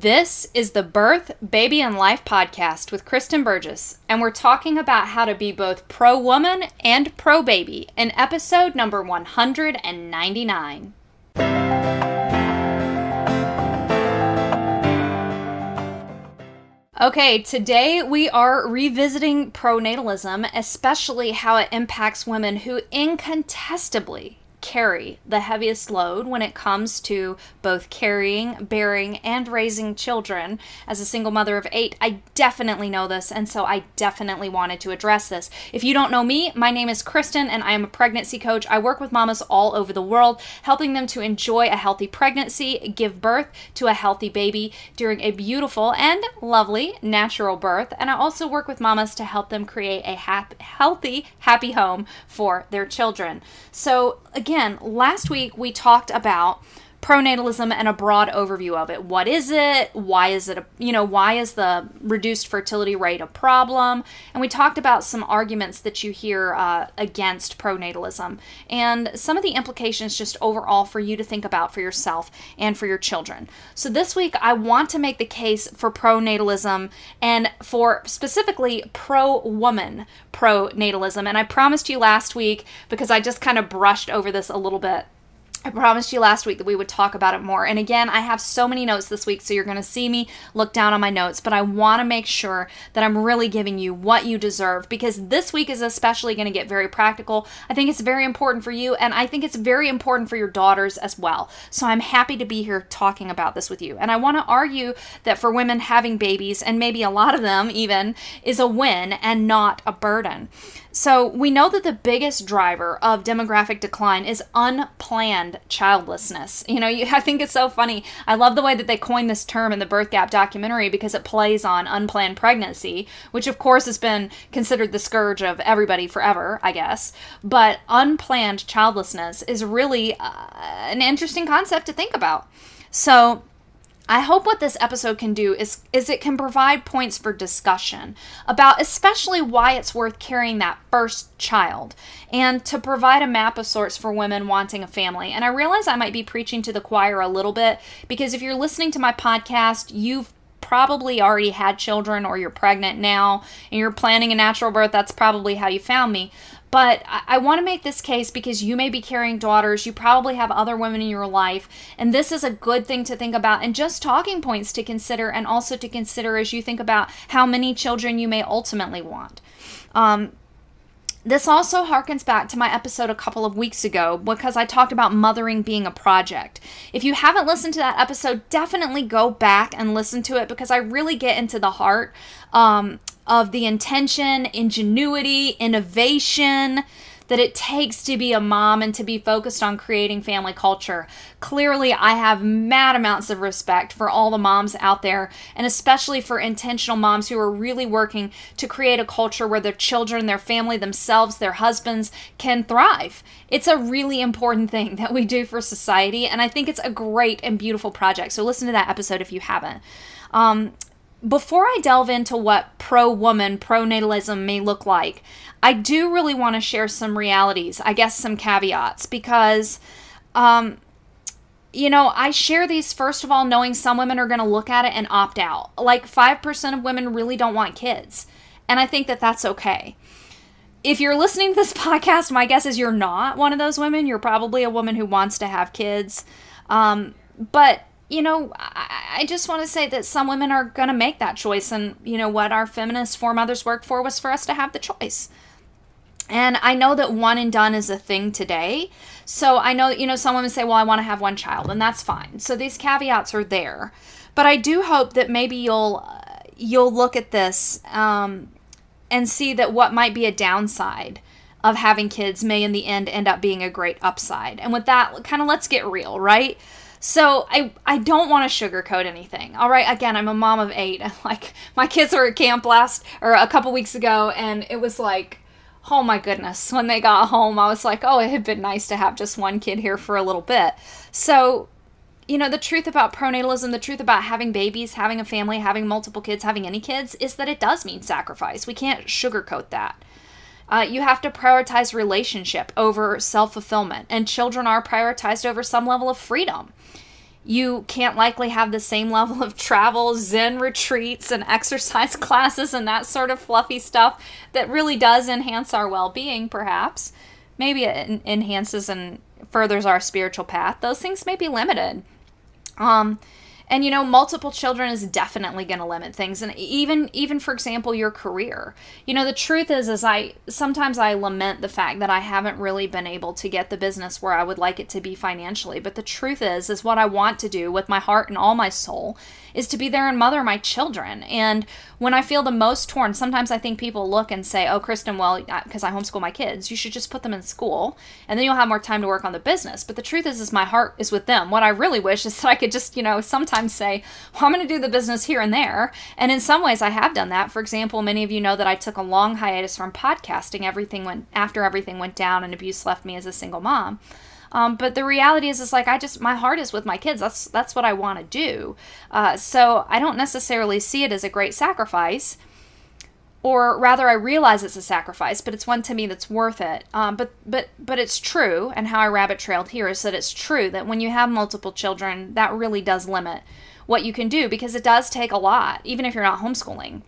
This is the Birth, Baby, and Life podcast with Kristen Burgess, and we're talking about how to be both pro woman and pro baby in episode number 199. Okay, today we are revisiting pronatalism, especially how it impacts women who incontestably carry the heaviest load when it comes to both carrying, bearing, and raising children. As a single mother of eight, I definitely know this, and so I definitely wanted to address this. If you don't know me, my name is Kristen, and I am a pregnancy coach. I work with mamas all over the world, helping them to enjoy a healthy pregnancy, give birth to a healthy baby during a beautiful and lovely natural birth. And I also work with mamas to help them create a happy, healthy, happy home for their children. So, again, again, last week we talked about pronatalism and a broad overview of it. What is it? Why is it a, you know, why is the reduced fertility rate a problem? And we talked about some arguments that you hear uh, against pronatalism and some of the implications just overall for you to think about for yourself and for your children. So this week I want to make the case for pronatalism and for specifically pro woman pronatalism. And I promised you last week because I just kind of brushed over this a little bit I promised you last week that we would talk about it more. And again, I have so many notes this week, so you're going to see me look down on my notes, but I want to make sure that I'm really giving you what you deserve because this week is especially going to get very practical. I think it's very important for you, and I think it's very important for your daughters as well. So I'm happy to be here talking about this with you. And I want to argue that for women, having babies, and maybe a lot of them even, is a win and not a burden. So, we know that the biggest driver of demographic decline is unplanned childlessness. You know, you, I think it's so funny. I love the way that they coined this term in the Birth Gap documentary because it plays on unplanned pregnancy, which of course has been considered the scourge of everybody forever, I guess. But unplanned childlessness is really uh, an interesting concept to think about. So, I hope what this episode can do is is it can provide points for discussion about especially why it's worth carrying that first child and to provide a map of sorts for women wanting a family. And I realize I might be preaching to the choir a little bit because if you're listening to my podcast, you've probably already had children or you're pregnant now and you're planning a natural birth, that's probably how you found me. But I, I want to make this case because you may be carrying daughters. You probably have other women in your life. And this is a good thing to think about and just talking points to consider and also to consider as you think about how many children you may ultimately want. Um, this also harkens back to my episode a couple of weeks ago because I talked about mothering being a project. If you haven't listened to that episode, definitely go back and listen to it because I really get into the heart um, of the intention, ingenuity, innovation that it takes to be a mom and to be focused on creating family culture. Clearly, I have mad amounts of respect for all the moms out there, and especially for intentional moms who are really working to create a culture where their children, their family, themselves, their husbands can thrive. It's a really important thing that we do for society, and I think it's a great and beautiful project. So, listen to that episode if you haven't. Um, before I delve into what pro woman pronatalism may look like, I do really want to share some realities, I guess some caveats, because, um, you know, I share these first of all knowing some women are going to look at it and opt out. Like 5% of women really don't want kids. And I think that that's okay. If you're listening to this podcast, my guess is you're not one of those women. You're probably a woman who wants to have kids. Um, but you know, I, I just want to say that some women are going to make that choice. And, you know, what our feminist foremothers worked for was for us to have the choice. And I know that one and done is a thing today. So I know, you know, some women say, well, I want to have one child, and that's fine. So these caveats are there. But I do hope that maybe you'll uh, you'll look at this um, and see that what might be a downside of having kids may in the end end up being a great upside. And with that, kind of let's get real, right? So I I don't want to sugarcoat anything. All right, again, I'm a mom of eight. Like my kids were at camp last or a couple weeks ago, and it was like, oh my goodness, when they got home, I was like, oh, it had been nice to have just one kid here for a little bit. So you know, the truth about pronatalism, the truth about having babies, having a family, having multiple kids, having any kids, is that it does mean sacrifice. We can't sugarcoat that. Uh, you have to prioritize relationship over self fulfillment, and children are prioritized over some level of freedom. You can't likely have the same level of travel, Zen retreats, and exercise classes and that sort of fluffy stuff that really does enhance our well being, perhaps. Maybe it enhances and furthers our spiritual path. Those things may be limited. Um, and you know multiple children is definitely going to limit things and even even for example your career you know the truth is is i sometimes i lament the fact that i haven't really been able to get the business where i would like it to be financially but the truth is is what i want to do with my heart and all my soul is to be there and mother my children. And when I feel the most torn, sometimes I think people look and say, oh, Kristen, well, because I homeschool my kids, you should just put them in school and then you'll have more time to work on the business. But the truth is, is my heart is with them. What I really wish is that I could just, you know, sometimes say, well, I'm going to do the business here and there. And in some ways, I have done that. For example, many of you know that I took a long hiatus from podcasting. Everything went after everything went down and abuse left me as a single mom. Um, but the reality is, is like I just my heart is with my kids. That's that's what I want to do. Uh, so I don't necessarily see it as a great sacrifice, or rather, I realize it's a sacrifice, but it's one to me that's worth it. Um, but but but it's true, and how I rabbit trailed here is that it's true that when you have multiple children, that really does limit what you can do because it does take a lot, even if you're not homeschooling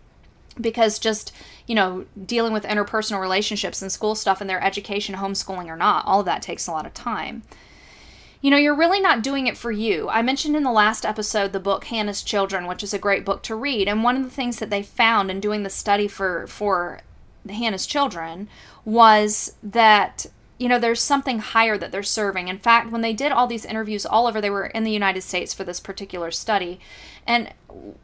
because just you know dealing with interpersonal relationships and school stuff and their education homeschooling or not all of that takes a lot of time you know you're really not doing it for you i mentioned in the last episode the book hannah's children which is a great book to read and one of the things that they found in doing the study for for hannah's children was that you know, there's something higher that they're serving. In fact, when they did all these interviews all over, they were in the United States for this particular study. And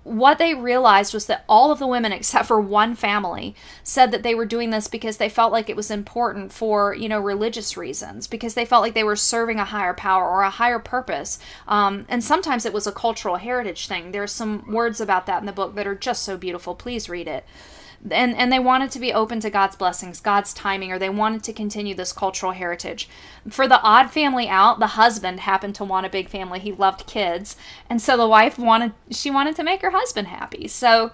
what they realized was that all of the women, except for one family, said that they were doing this because they felt like it was important for, you know, religious reasons, because they felt like they were serving a higher power or a higher purpose. Um, and sometimes it was a cultural heritage thing. There's some words about that in the book that are just so beautiful. Please read it and and they wanted to be open to God's blessings, God's timing, or they wanted to continue this cultural heritage. For the odd family out, the husband happened to want a big family. He loved kids, and so the wife wanted she wanted to make her husband happy. So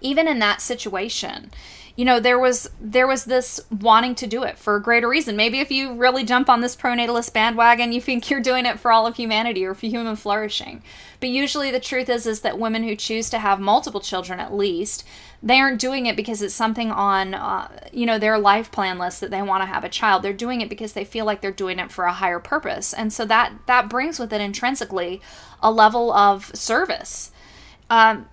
even in that situation, you know there was there was this wanting to do it for a greater reason. Maybe if you really jump on this pronatalist bandwagon you think you're doing it for all of humanity or for human flourishing. But usually the truth is is that women who choose to have multiple children at least they aren't doing it because it's something on uh, you know their life plan list that they want to have a child. They're doing it because they feel like they're doing it for a higher purpose. And so that that brings with it intrinsically a level of service. Um,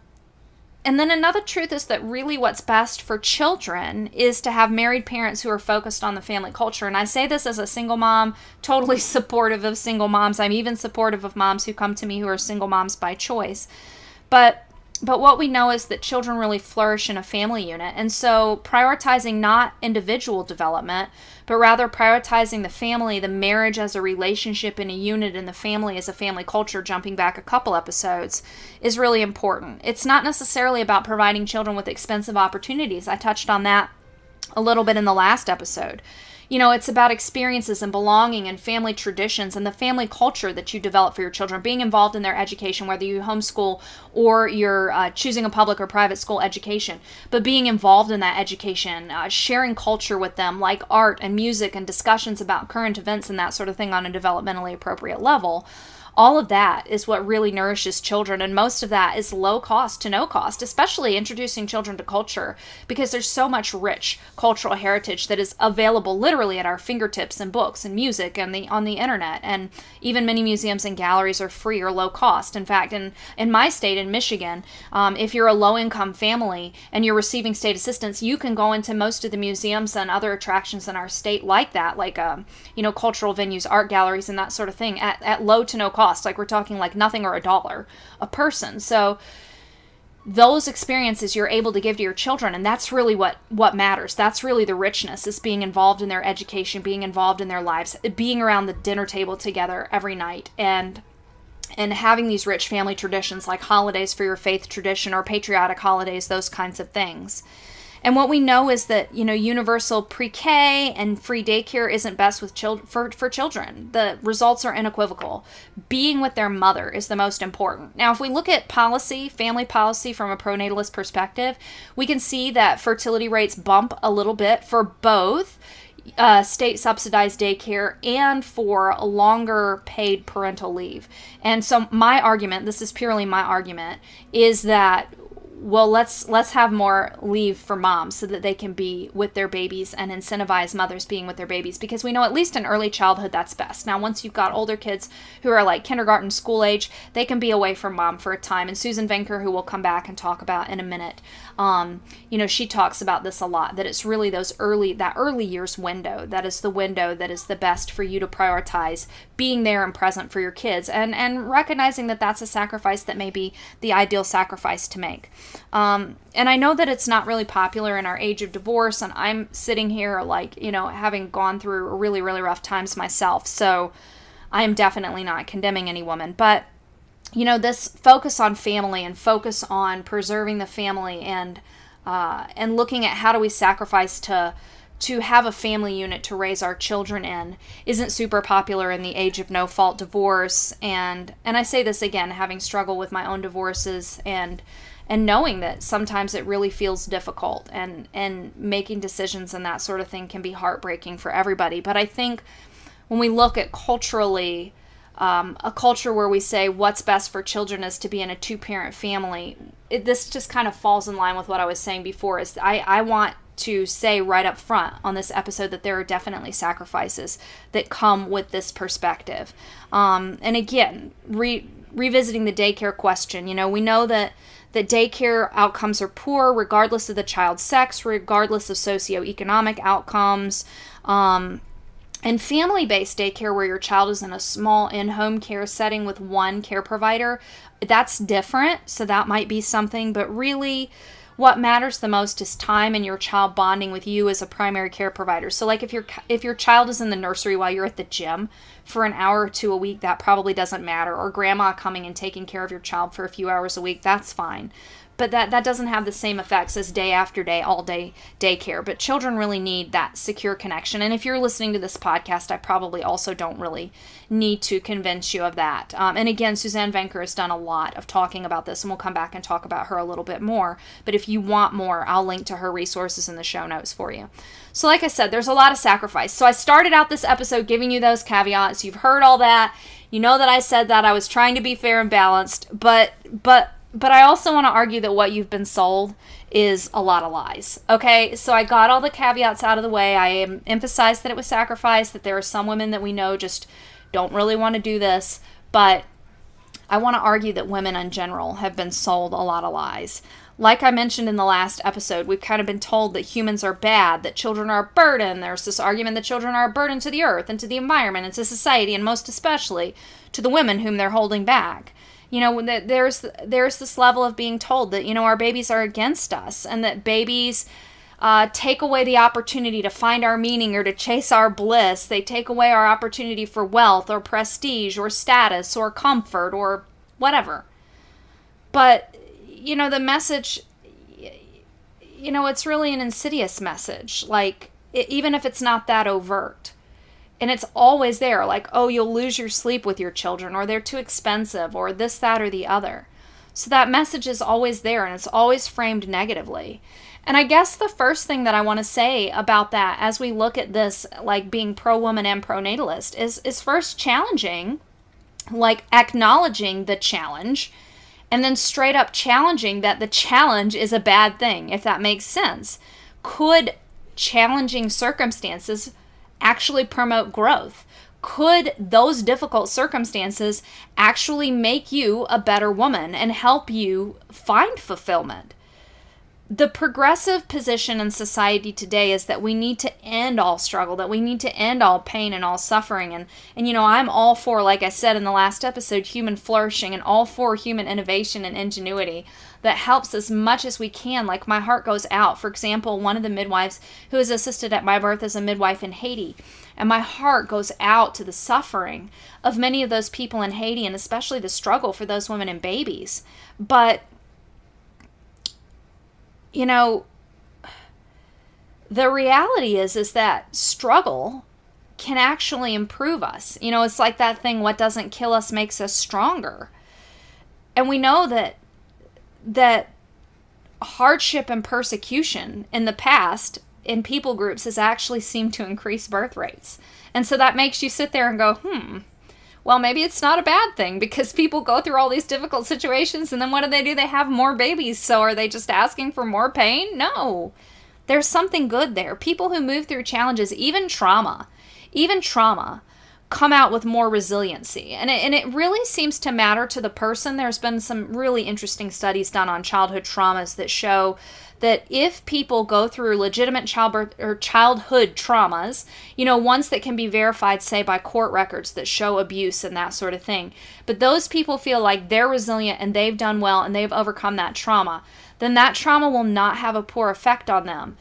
and then another truth is that really what's best for children is to have married parents who are focused on the family culture. And I say this as a single mom, totally supportive of single moms. I'm even supportive of moms who come to me who are single moms by choice. But but what we know is that children really flourish in a family unit. And so prioritizing not individual development, but rather prioritizing the family, the marriage as a relationship in a unit, and the family as a family culture, jumping back a couple episodes, is really important. It's not necessarily about providing children with expensive opportunities. I touched on that a little bit in the last episode. You know, it's about experiences and belonging and family traditions and the family culture that you develop for your children, being involved in their education, whether you homeschool or you're uh, choosing a public or private school education, but being involved in that education, uh, sharing culture with them, like art and music and discussions about current events and that sort of thing on a developmentally appropriate level all of that is what really nourishes children and most of that is low cost to no cost especially introducing children to culture because there's so much rich cultural heritage that is available literally at our fingertips in books and music and the on the internet and even many museums and galleries are free or low cost. In fact in in my state in michigan um, if you're a low income family and you're receiving state assistance you can go into most of the museums and other attractions in our state like that like um, you know cultural venues art galleries and that sort of thing at, at low to no cost cost. Like we're talking like nothing or a dollar a person. So those experiences you're able to give to your children and that's really what what matters that's really the richness is being involved in their education being involved in their lives being around the dinner table together every night and and having these rich family traditions like holidays for your faith tradition or patriotic holidays those kinds of things and what we know is that, you know, universal pre-K and free daycare isn't best with children for, for children. The results are unequivocal. Being with their mother is the most important. Now, if we look at policy, family policy from a pronatalist perspective, we can see that fertility rates bump a little bit for both uh, state subsidized daycare and for longer paid parental leave. And so my argument, this is purely my argument, is that well let's let's have more leave for moms so that they can be with their babies and incentivize mothers being with their babies because we know at least in early childhood that's best. Now once you've got older kids who are like kindergarten school age they can be away from mom for a time. And susan venker who we'll come back and talk about in a minute um, you know she talks about this a lot that it's really those early that early years window that is the window that is the best for you to prioritize being there and present for your kids and and recognizing that that's a sacrifice that may be the ideal sacrifice to make um, and I know that it's not really popular in our age of divorce, and I'm sitting here like, you know, having gone through really, really rough times myself. So I am definitely not condemning any woman. But, you know, this focus on family and focus on preserving the family and, uh, and looking at how do we sacrifice to, to have a family unit to raise our children in isn't super popular in the age of no fault divorce and and I say this again having struggled with my own divorces and and knowing that sometimes it really feels difficult and and making decisions and that sort of thing can be heartbreaking for everybody. But i think when we look at culturally um, a culture where we say what's best for children is to be in a two parent family it, this just kind of falls in line with what i was saying before is i, I want to say right up front on this episode that there are definitely sacrifices that come with this perspective. Um, and again re- revisiting the daycare question you know we know that that daycare outcomes are poor regardless of the child's sex, regardless of socioeconomic outcomes. Um, and family based daycare, where your child is in a small in home care setting with one care provider, that's different. So that might be something, but really, what matters the most is time and your child bonding with you as a primary care provider. So like if your if your child is in the nursery while you're at the gym for an hour or two a week, that probably doesn't matter. Or grandma coming and taking care of your child for a few hours a week, that's fine. But that that doesn't have the same effects as day after day all day daycare. But children really need that secure connection. And if you're listening to this podcast i probably also don't really need to convince you of that. Um, and again suzanne venker has done a lot of talking about this and we'll come back and talk about her a little bit more. But if you want more i'll link to her resources in the show notes for you so like i said there's a lot of sacrifice so i started out this episode giving you those caveats you've heard all that you know that i said that i was trying to be fair and balanced but but but I also want to argue that what you've been sold is a lot of lies. Okay, so I got all the caveats out of the way. I emphasized that it was sacrifice, that there are some women that we know just don't really want to do this, but I want to argue that women in general have been sold a lot of lies. Like I mentioned in the last episode, we've kind of been told that humans are bad, that children are a burden. There's this argument that children are a burden to the earth and to the environment and to society, and most especially to the women whom they're holding back. You know there's there's this level of being told that you know our babies are against us and that babies uh, take away the opportunity to find our meaning or to chase our bliss. They take away our opportunity for wealth or prestige or status or comfort or whatever. But you know the message you know it's really an insidious message. Like even if it's not that overt. And it's always there like oh you'll lose your sleep with your children or they're too expensive or this that or the other. So that message is always there and it's always framed negatively. And i guess the first thing that i want to say about that as we look at this like being pro woman and pro natalist is is first challenging like acknowledging the challenge and then straight up challenging that the challenge is a bad thing if that makes sense could challenging circumstances actually promote growth? Could those difficult circumstances actually make you a better woman and help you find fulfillment? The progressive position in society today is that we need to end all struggle that we need to end all pain and all suffering. And and you know I'm all for like I said in the last episode human flourishing and all for human innovation and ingenuity that helps as much as we can. Like my heart goes out. For example one of the midwives who has assisted at my birth as a midwife in Haiti. And my heart goes out to the suffering of many of those people in Haiti and especially the struggle for those women and babies. But you know, the reality is is that struggle can actually improve us. You know, it's like that thing what doesn't kill us makes us stronger. And we know that that hardship and persecution in the past in people groups has actually seemed to increase birth rates. And so that makes you sit there and go, hmm, well, maybe it's not a bad thing because people go through all these difficult situations and then what do they do? They have more babies. So are they just asking for more pain? No. There's something good there. People who move through challenges, even trauma, even trauma, come out with more resiliency. And it, and it really seems to matter to the person. There's been some really interesting studies done on childhood traumas that show that if people go through legitimate childbirth or childhood traumas, you know, ones that can be verified, say, by court records that show abuse and that sort of thing, but those people feel like they're resilient and they've done well and they've overcome that trauma, then that trauma will not have a poor effect on them.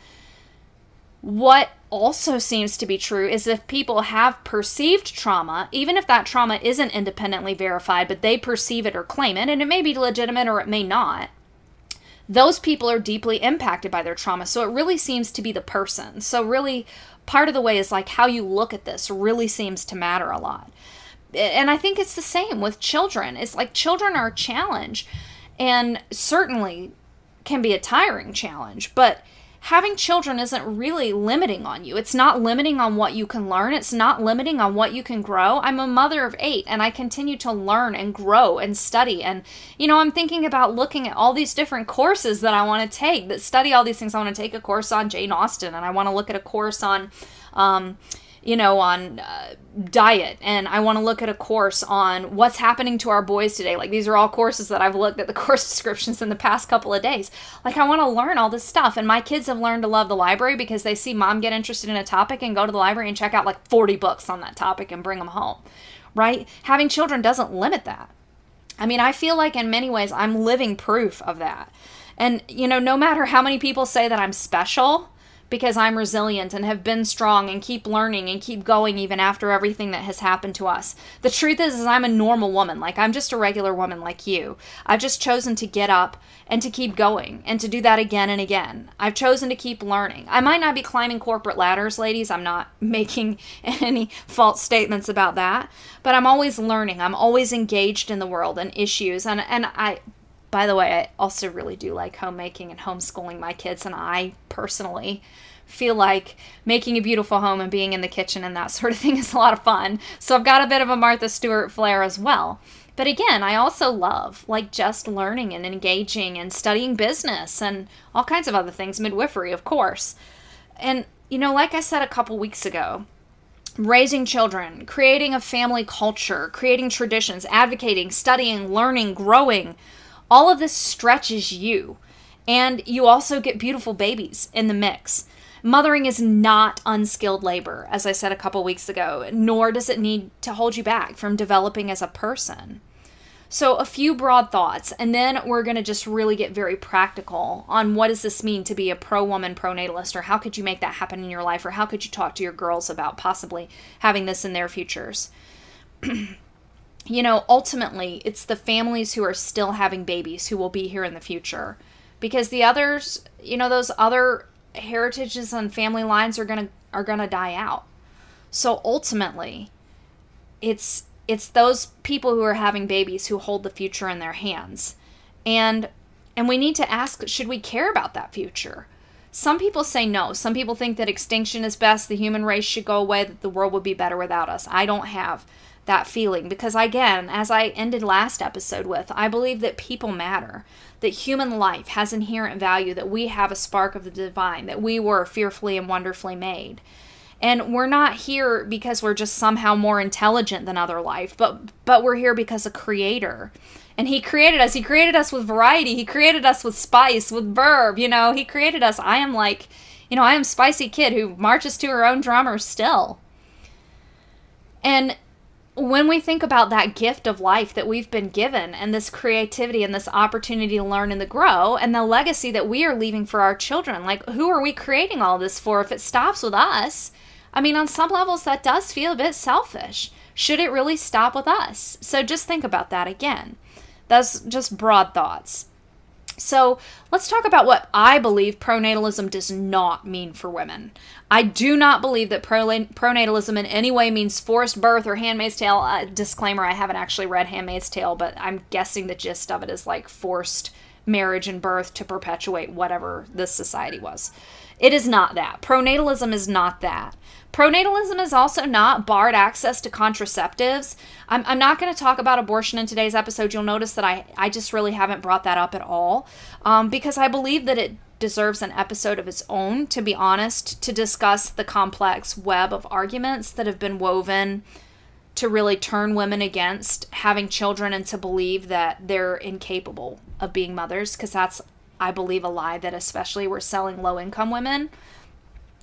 What also seems to be true is if people have perceived trauma, even if that trauma isn't independently verified, but they perceive it or claim it, and it may be legitimate or it may not, those people are deeply impacted by their trauma. So it really seems to be the person. So, really, part of the way is like how you look at this really seems to matter a lot. And I think it's the same with children. It's like children are a challenge and certainly can be a tiring challenge, but having children isn't really limiting on you. It's not limiting on what you can learn. It's not limiting on what you can grow. I'm a mother of eight and I continue to learn and grow and study. And, you know, I'm thinking about looking at all these different courses that I want to take that study all these things. I want to take a course on Jane Austen and I want to look at a course on, um, you know, on uh, diet, and I want to look at a course on what's happening to our boys today. Like, these are all courses that I've looked at the course descriptions in the past couple of days. Like, I want to learn all this stuff, and my kids have learned to love the library because they see mom get interested in a topic and go to the library and check out like 40 books on that topic and bring them home, right? Having children doesn't limit that. I mean, I feel like in many ways I'm living proof of that. And, you know, no matter how many people say that I'm special, because I'm resilient and have been strong and keep learning and keep going even after everything that has happened to us. The truth is, is I'm a normal woman. Like I'm just a regular woman like you. I've just chosen to get up and to keep going and to do that again and again. I've chosen to keep learning. I might not be climbing corporate ladders, ladies. I'm not making any false statements about that, but I'm always learning. I'm always engaged in the world and issues and and I by the way, I also really do like homemaking and homeschooling my kids, and I personally feel like making a beautiful home and being in the kitchen and that sort of thing is a lot of fun. So I've got a bit of a Martha Stewart flair as well. But again, I also love like just learning and engaging and studying business and all kinds of other things, midwifery, of course. And you know, like I said a couple weeks ago, raising children, creating a family culture, creating traditions, advocating, studying, learning, growing, all of this stretches you. And you also get beautiful babies in the mix. Mothering is not unskilled labor, as I said a couple weeks ago, nor does it need to hold you back from developing as a person. So, a few broad thoughts, and then we're going to just really get very practical on what does this mean to be a pro woman pronatalist, or how could you make that happen in your life, or how could you talk to your girls about possibly having this in their futures. you know, ultimately, it's the families who are still having babies who will be here in the future. Because the others, you know, those other heritages and family lines are going to are going to die out. So ultimately, it's it's those people who are having babies who hold the future in their hands. And and we need to ask should we care about that future? Some people say no. Some people think that extinction is best, the human race should go away, that the world would be better without us. I don't have that feeling. Because again as i ended last episode with i believe that people matter that human life has inherent value that we have a spark of the divine that we were fearfully and wonderfully made. And we're not here because we're just somehow more intelligent than other life but but we're here because a creator. And he created us. He created us with variety. He created us with spice with verb you know? He created us. I am like you know i am spicy kid who marches to her own drummer still. And when we think about that gift of life that we've been given and this creativity and this opportunity to learn and to grow and the legacy that we are leaving for our children, like who are we creating all this for if it stops with us? I mean, on some levels, that does feel a bit selfish. Should it really stop with us? So just think about that again. That's just broad thoughts. So let's talk about what I believe pronatalism does not mean for women. I do not believe that pronatalism in any way means forced birth or Handmaid's Tale. Uh, disclaimer: I haven't actually read Handmaid's Tale, but I'm guessing the gist of it is like forced marriage and birth to perpetuate whatever this society was. It is not that. Pronatalism is not that. Pronatalism is also not barred access to contraceptives. I'm, I'm not going to talk about abortion in today's episode. You'll notice that I, I just really haven't brought that up at all um, because I believe that it deserves an episode of its own, to be honest, to discuss the complex web of arguments that have been woven to really turn women against having children and to believe that they're incapable of being mothers because that's I believe a lie that especially we're selling low income women.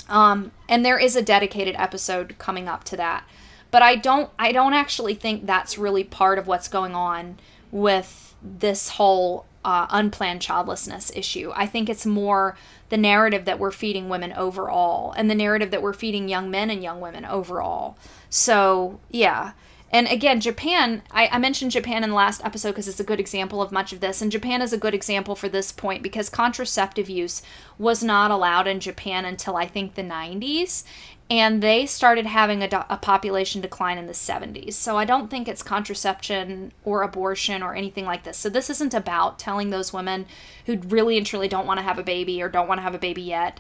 Um, and there is a dedicated episode coming up to that. But I don't I don't actually think that's really part of what's going on with this whole uh, unplanned childlessness issue. I think it's more the narrative that we're feeding women overall and the narrative that we're feeding young men and young women overall. So, yeah. And again, Japan, I, I, mentioned Japan in the last episode because it's a good example of much of this. And Japan is a good example for this point because contraceptive use was not allowed in Japan until I think the 90s. And they started having a, a population decline in the 70s. So I don't think it's contraception or abortion or anything like this. So this isn't about telling those women who really and truly don't want to have a baby or don't want to have a baby yet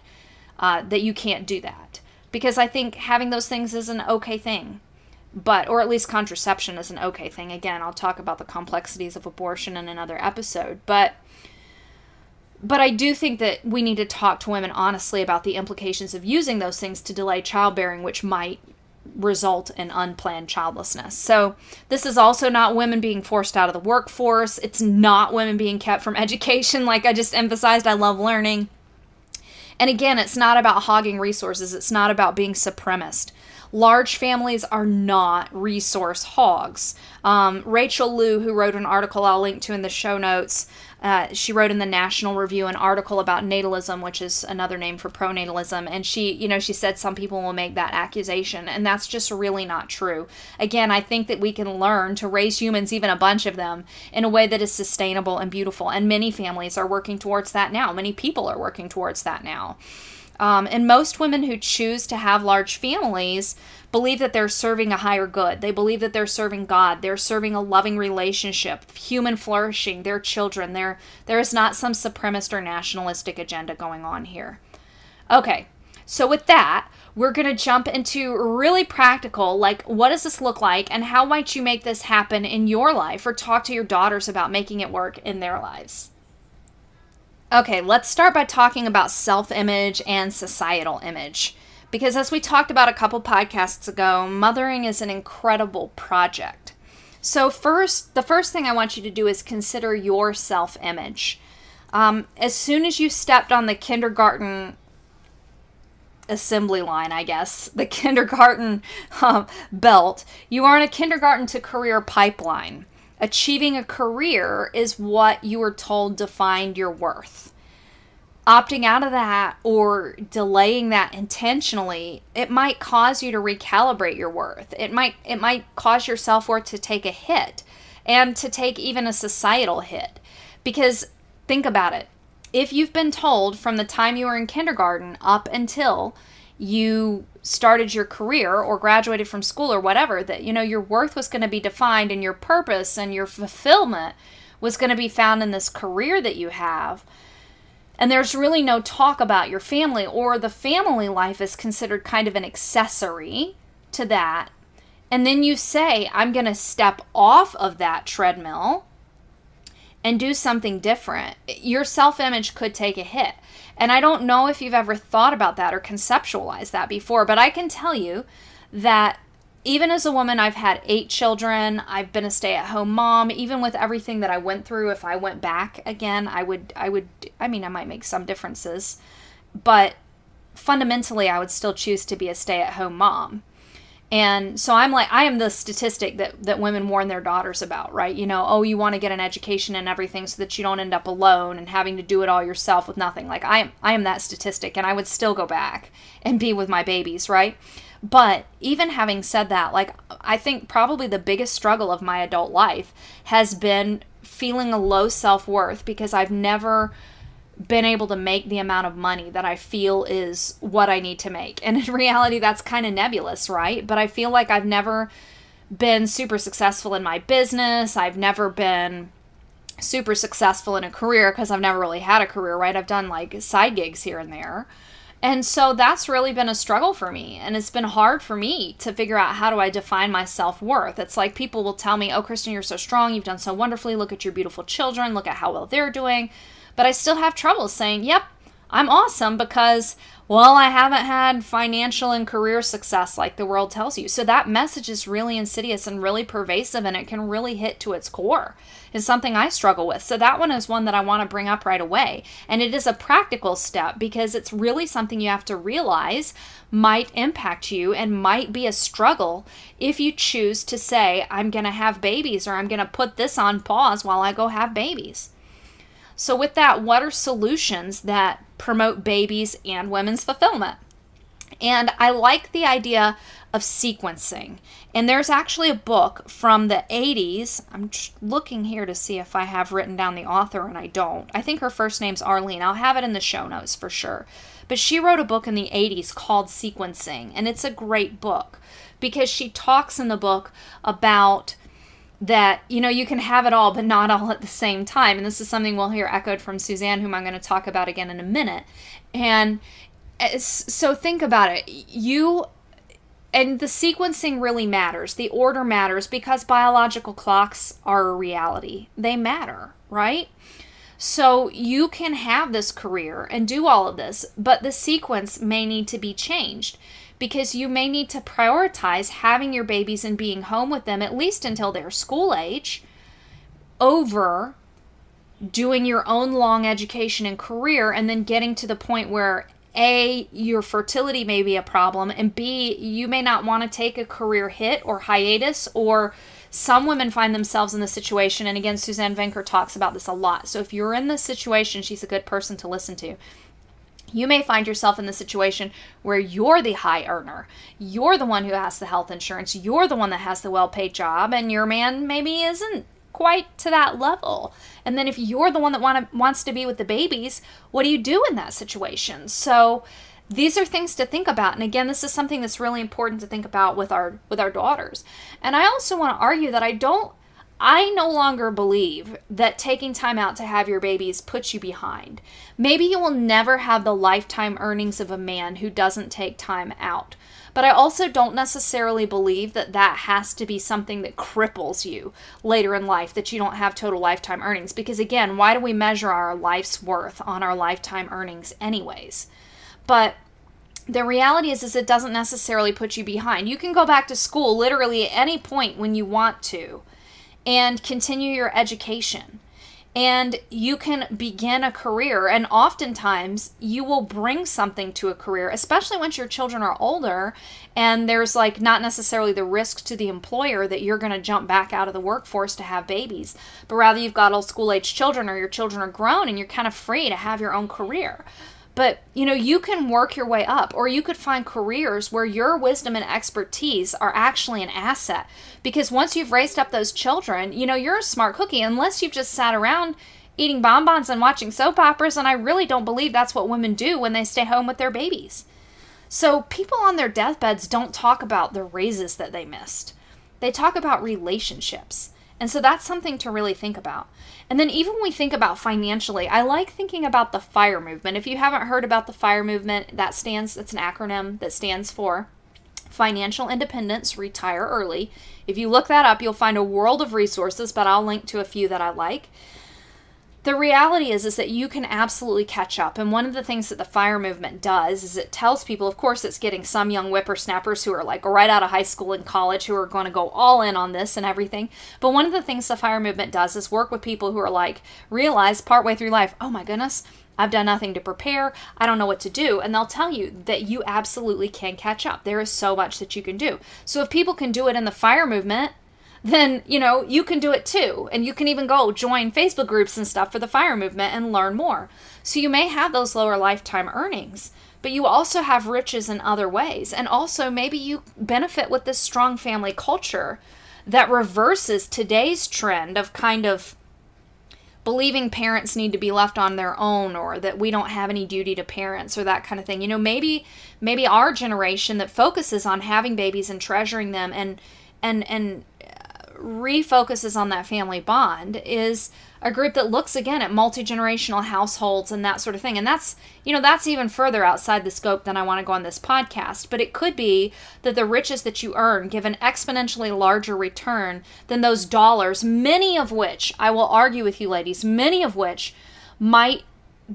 uh, that you can't do that. Because I think having those things is an okay thing but or at least contraception is an okay thing. Again i'll talk about the complexities of abortion in another episode. But but i do think that we need to talk to women honestly about the implications of using those things to delay childbearing which might result in unplanned childlessness. So this is also not women being forced out of the workforce. It's not women being kept from education like i just emphasized. I love learning. And again it's not about hogging resources. It's not about being supremacist large families are not resource hogs. Um, Rachel Lu, who wrote an article I'll link to in the show notes, uh, she wrote in the National Review an article about natalism, which is another name for pronatalism. And she, you know, she said some people will make that accusation, and that's just really not true. Again, I think that we can learn to raise humans, even a bunch of them, in a way that is sustainable and beautiful. And many families are working towards that now. Many people are working towards that now. Um, and most women who choose to have large families believe that they're serving a higher good. They believe that they're serving God. They're serving a loving relationship, human flourishing, their children. There, there is not some supremacist or nationalistic agenda going on here. Okay, so with that, we're going to jump into really practical like, what does this look like, and how might you make this happen in your life, or talk to your daughters about making it work in their lives? Okay, let's start by talking about self image and societal image. Because as we talked about a couple podcasts ago, mothering is an incredible project. So, first, the first thing I want you to do is consider your self image. Um, as soon as you stepped on the kindergarten assembly line, I guess, the kindergarten um, belt, you are in a kindergarten to career pipeline achieving a career is what you were told defined your worth. Opting out of that or delaying that intentionally, it might cause you to recalibrate your worth. It might it might cause your self-worth to take a hit and to take even a societal hit. Because think about it. If you've been told from the time you were in kindergarten up until you started your career or graduated from school or whatever that you know your worth was going to be defined and your purpose and your fulfillment was going to be found in this career that you have. And there's really no talk about your family or the family life is considered kind of an accessory to that. And then you say i'm going to step off of that treadmill and do something different your self-image could take a hit and I don't know if you've ever thought about that or conceptualized that before, but I can tell you that even as a woman, I've had eight children. I've been a stay-at-home mom. Even with everything that I went through, if I went back again, I would, I would, I mean, I might make some differences, but fundamentally, I would still choose to be a stay-at-home mom. And so I'm like, I am the statistic that, that women warn their daughters about, right? You know, oh, you want to get an education and everything so that you don't end up alone and having to do it all yourself with nothing. Like I am, I am that statistic, and I would still go back and be with my babies, right? But even having said that, like I think probably the biggest struggle of my adult life has been feeling a low self worth because I've never been able to make the amount of money that I feel is what I need to make. And in reality, that's kind of nebulous, right? But I feel like I've never been super successful in my business. I've never been super successful in a career because I've never really had a career, right? I've done like side gigs here and there. And so that's really been a struggle for me. And it's been hard for me to figure out how do I define my self worth. It's like people will tell me, oh, Kristen, you're so strong. You've done so wonderfully. Look at your beautiful children. Look at how well they're doing. But I still have trouble saying, yep, I'm awesome because, well, I haven't had financial and career success like the world tells you. So that message is really insidious and really pervasive and it can really hit to its core is something I struggle with. So that one is one that I want to bring up right away. And it is a practical step because it's really something you have to realize might impact you and might be a struggle if you choose to say, I'm going to have babies or I'm going to put this on pause while I go have babies. So, with that, what are solutions that promote babies and women's fulfillment? And I like the idea of sequencing. And there's actually a book from the 80s. I'm looking here to see if I have written down the author, and I don't. I think her first name's Arlene. I'll have it in the show notes for sure. But she wrote a book in the 80s called Sequencing, and it's a great book because she talks in the book about that you know you can have it all but not all at the same time and this is something we'll hear echoed from suzanne whom i'm going to talk about again in a minute and so think about it you and the sequencing really matters. The order matters because biological clocks are a reality. They matter, right? So you can have this career and do all of this, but the sequence may need to be changed because you may need to prioritize having your babies and being home with them at least until they're school age over doing your own long education and career and then getting to the point where a, your fertility may be a problem, and B, you may not want to take a career hit or hiatus, or some women find themselves in this situation. And again, Suzanne Venker talks about this a lot. So if you're in this situation, she's a good person to listen to. You may find yourself in the situation where you're the high earner. You're the one who has the health insurance. You're the one that has the well paid job, and your man maybe isn't quite to that level. And then if you're the one that want to, wants to be with the babies, what do you do in that situation? So these are things to think about. And again, this is something that's really important to think about with our with our daughters. And I also want to argue that I don't I no longer believe that taking time out to have your babies puts you behind. Maybe you will never have the lifetime earnings of a man who doesn't take time out. But I also don't necessarily believe that that has to be something that cripples you later in life, that you don't have total lifetime earnings. Because again, why do we measure our life's worth on our lifetime earnings, anyways? But the reality is is it doesn't necessarily put you behind. You can go back to school literally at any point when you want to and continue your education. And you can begin a career and oftentimes you will bring something to a career especially once your children are older and there's like not necessarily the risk to the employer that you're going to jump back out of the workforce to have babies but rather you've got old school age children or your children are grown and you're kind of free to have your own career but you know you can work your way up or you could find careers where your wisdom and expertise are actually an asset. Because once you've raised up those children you know you're a smart cookie unless you've just sat around eating bonbons and watching soap operas and i really don't believe that's what women do when they stay home with their babies. So people on their deathbeds don't talk about the raises that they missed. They talk about relationships and so that's something to really think about. And then, even when we think about financially, I like thinking about the FIRE movement. If you haven't heard about the FIRE movement, that stands, it's an acronym that stands for Financial Independence Retire Early. If you look that up, you'll find a world of resources, but I'll link to a few that I like the reality is is that you can absolutely catch up and one of the things that the fire movement does is it tells people of course it's getting some young whippersnappers who are like right out of high school and college who are going to go all in on this and everything but one of the things the fire movement does is work with people who are like realize partway through life oh my goodness I've done nothing to prepare. I don't know what to do. And they'll tell you that you absolutely can catch up. There is so much that you can do. So if people can do it in the fire movement, then you know you can do it too. And you can even go join facebook groups and stuff for the fire movement and learn more. So you may have those lower lifetime earnings but you also have riches in other ways. And also maybe you benefit with this strong family culture that reverses today's trend of kind of believing parents need to be left on their own or that we don't have any duty to parents or that kind of thing. You know maybe maybe our generation that focuses on having babies and treasuring them and and and refocuses on that family bond is a group that looks again at multi-generational households and that sort of thing. And that's you know that's even further outside the scope than i want to go on this podcast but it could be that the riches that you earn give an exponentially larger return than those dollars many of which i will argue with you ladies many of which might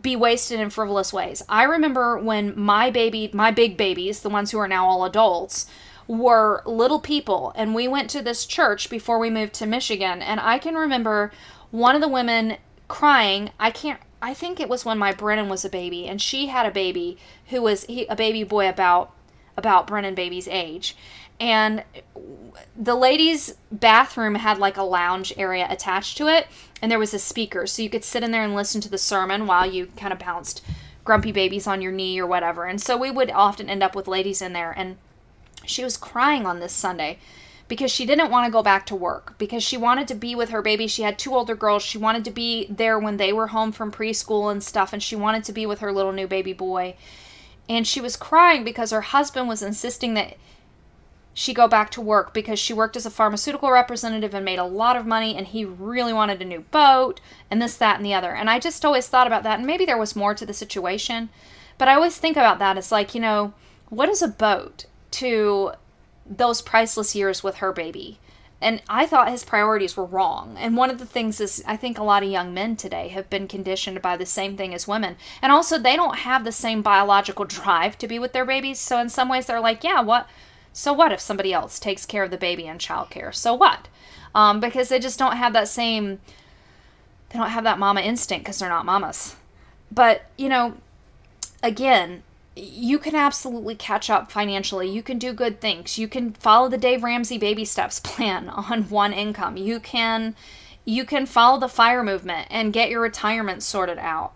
be wasted in frivolous ways. I remember when my baby my big babies the ones who are now all adults were little people and we went to this church before we moved to michigan and i can remember one of the women crying. I can't. I think it was when my Brennan was a baby, and she had a baby who was he, a baby boy about about Brennan baby's age, and the ladies' bathroom had like a lounge area attached to it, and there was a speaker, so you could sit in there and listen to the sermon while you kind of bounced grumpy babies on your knee or whatever. And so we would often end up with ladies in there, and she was crying on this Sunday because she didn't want to go back to work because she wanted to be with her baby. She had two older girls. She wanted to be there when they were home from preschool and stuff, and she wanted to be with her little new baby boy. And she was crying because her husband was insisting that she go back to work because she worked as a pharmaceutical representative and made a lot of money and he really wanted a new boat and this that and the other and i just always thought about that and maybe there was more to the situation but i always think about that it's like you know what is a boat to those priceless years with her baby. And I thought his priorities were wrong. And one of the things is, I think a lot of young men today have been conditioned by the same thing as women. And also, they don't have the same biological drive to be with their babies. So, in some ways, they're like, yeah, what? So, what if somebody else takes care of the baby in childcare? So, what? Um, because they just don't have that same, they don't have that mama instinct because they're not mamas. But, you know, again, you can absolutely catch up financially. You can do good things. You can follow the Dave Ramsey baby steps plan on one income. You can you can follow the fire movement and get your retirement sorted out.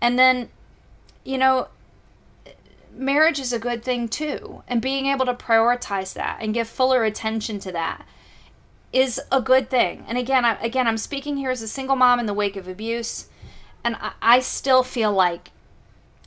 And then you know marriage is a good thing too. And being able to prioritize that and give fuller attention to that is a good thing. And again, I, again, I'm speaking here as a single mom in the wake of abuse, and I, I still feel like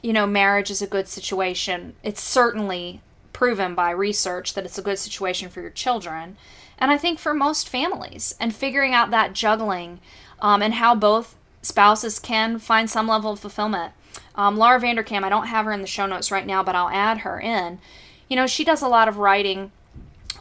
you know, marriage is a good situation. It's certainly proven by research that it's a good situation for your children. And I think for most families, and figuring out that juggling um, and how both spouses can find some level of fulfillment. Um, Laura Vanderkam, I don't have her in the show notes right now, but I'll add her in. You know, she does a lot of writing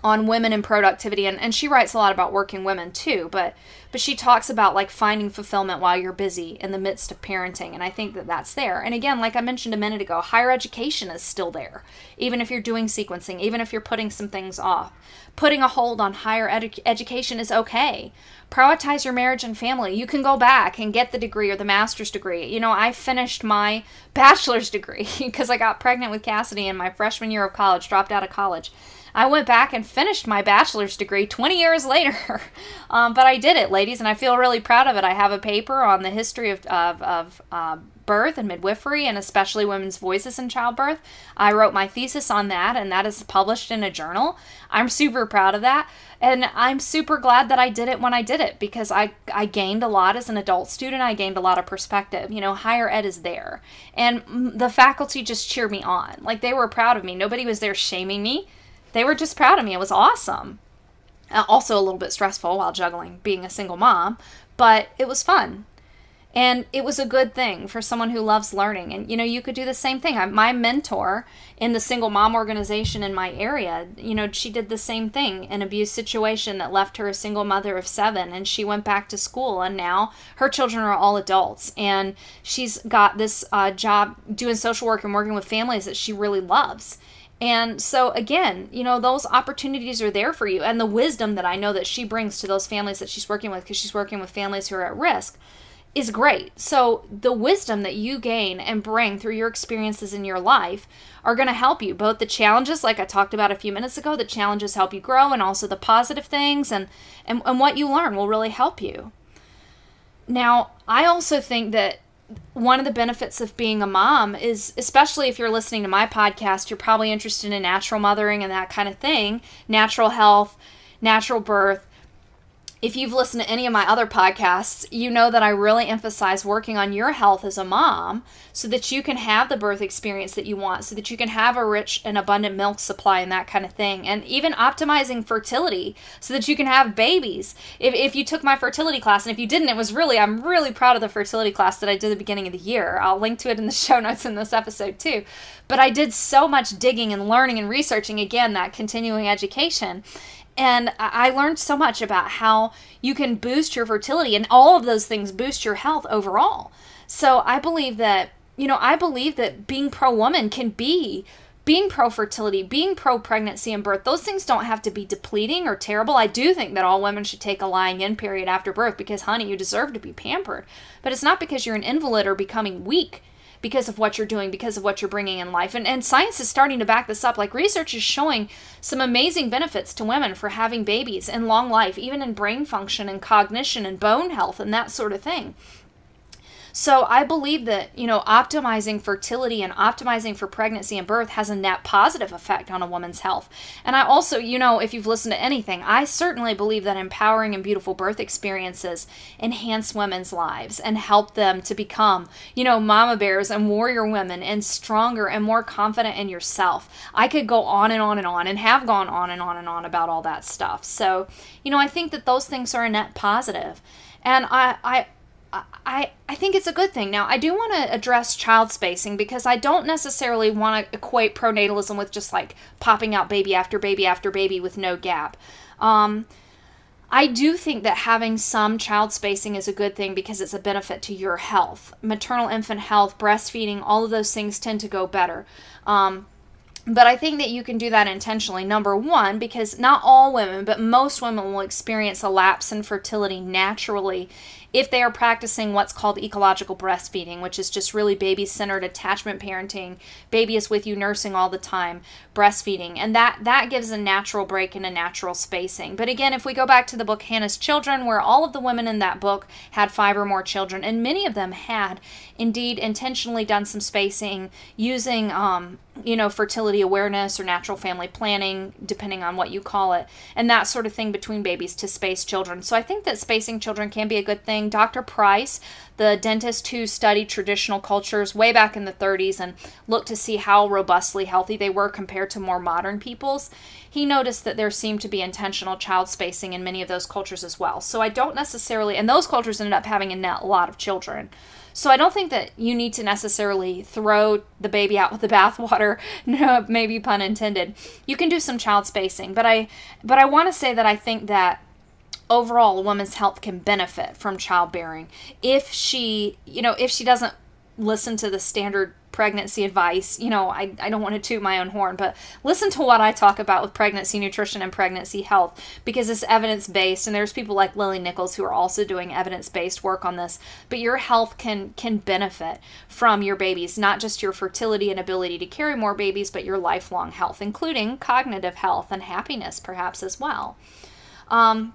on women and productivity and, and she writes a lot about working women too but but she talks about like finding fulfillment while you're busy in the midst of parenting and i think that that's there. And again like i mentioned a minute ago higher education is still there even if you're doing sequencing even if you're putting some things off. Putting a hold on higher edu- education is okay. Prioritize your marriage and family. You can go back and get the degree or the master's degree. You know i finished my bachelor's degree because i got pregnant with cassidy in my freshman year of college dropped out of college I went back and finished my bachelor's degree 20 years later. um, but I did it, ladies, and I feel really proud of it. I have a paper on the history of, of, of uh, birth and midwifery, and especially women's voices in childbirth. I wrote my thesis on that, and that is published in a journal. I'm super proud of that. And I'm super glad that I did it when I did it because I, I gained a lot as an adult student. I gained a lot of perspective. You know, higher ed is there. And the faculty just cheered me on. Like they were proud of me. Nobody was there shaming me they were just proud of me. It was awesome. Uh, also, a little bit stressful while juggling being a single mom, but it was fun. And it was a good thing for someone who loves learning. And, you know, you could do the same thing. I, my mentor in the single mom organization in my area, you know, she did the same thing an abuse situation that left her a single mother of seven. And she went back to school. And now her children are all adults. And she's got this uh, job doing social work and working with families that she really loves. And so again, you know, those opportunities are there for you and the wisdom that I know that she brings to those families that she's working with because she's working with families who are at risk is great. So the wisdom that you gain and bring through your experiences in your life are going to help you. Both the challenges like I talked about a few minutes ago, the challenges help you grow and also the positive things and and, and what you learn will really help you. Now, I also think that one of the benefits of being a mom is especially if you're listening to my podcast you're probably interested in natural mothering and that kind of thing natural health natural birth if you've listened to any of my other podcasts, you know that I really emphasize working on your health as a mom so that you can have the birth experience that you want, so that you can have a rich and abundant milk supply and that kind of thing. And even optimizing fertility so that you can have babies. If, if you took my fertility class, and if you didn't, it was really, I'm really proud of the fertility class that I did at the beginning of the year. I'll link to it in the show notes in this episode too. But I did so much digging and learning and researching, again, that continuing education. And I learned so much about how you can boost your fertility and all of those things boost your health overall. So I believe that, you know, I believe that being pro woman can be being pro fertility, being pro pregnancy and birth, those things don't have to be depleting or terrible. I do think that all women should take a lying in period after birth because, honey, you deserve to be pampered. But it's not because you're an invalid or becoming weak because of what you're doing, because of what you're bringing in life. And, and science is starting to back this up. Like research is showing some amazing benefits to women for having babies and long life, even in brain function and cognition and bone health and that sort of thing. So I believe that, you know, optimizing fertility and optimizing for pregnancy and birth has a net positive effect on a woman's health. And I also, you know, if you've listened to anything, I certainly believe that empowering and beautiful birth experiences enhance women's lives and help them to become, you know, mama bears and warrior women and stronger and more confident in yourself. I could go on and on and on and have gone on and on and on about all that stuff. So, you know, I think that those things are a net positive. And I, I I, I think it's a good thing. Now, I do want to address child spacing because I don't necessarily want to equate pronatalism with just like popping out baby after baby after baby with no gap. Um, I do think that having some child spacing is a good thing because it's a benefit to your health. Maternal infant health, breastfeeding, all of those things tend to go better. Um, but I think that you can do that intentionally. Number one, because not all women, but most women will experience a lapse in fertility naturally if they are practicing what's called ecological breastfeeding, which is just really baby centered attachment parenting, baby is with you nursing all the time, breastfeeding. And that that gives a natural break and a natural spacing. But again, if we go back to the book Hannah's Children, where all of the women in that book had five or more children, and many of them had indeed intentionally done some spacing using um, you know, fertility awareness or natural family planning, depending on what you call it, and that sort of thing between babies to space children. So I think that spacing children can be a good thing. Dr. Price, the dentist who studied traditional cultures way back in the 30s and looked to see how robustly healthy they were compared to more modern people's, he noticed that there seemed to be intentional child spacing in many of those cultures as well. So I don't necessarily, and those cultures ended up having a, lot of children. So I don't think that you need to necessarily throw the baby out with the bathwater, no, maybe pun intended. You can do some child spacing, but I but I want to say that I think that overall a woman's health can benefit from childbearing if she, you know, if she doesn't listen to the standard pregnancy advice. You know, I, I don't want to toot my own horn, but listen to what I talk about with pregnancy nutrition and pregnancy health because it's evidence based and there's people like Lily Nichols who are also doing evidence based work on this. But your health can can benefit from your babies, not just your fertility and ability to carry more babies, but your lifelong health, including cognitive health and happiness perhaps as well. Um,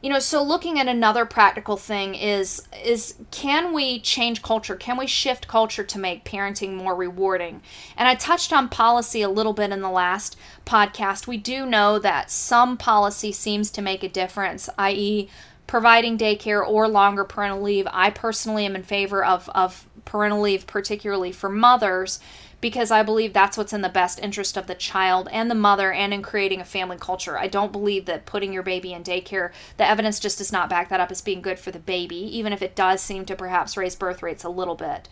you know so looking at another practical thing is is can we change culture? Can we shift culture to make parenting more rewarding? And i touched on policy a little bit in the last podcast. We do know that some policy seems to make a difference i.e providing daycare or longer parental leave. I personally am in favor of of parental leave particularly for mothers because I believe that's what's in the best interest of the child and the mother and in creating a family culture. I don't believe that putting your baby in daycare, the evidence just does not back that up as being good for the baby, even if it does seem to perhaps raise birth rates a little bit.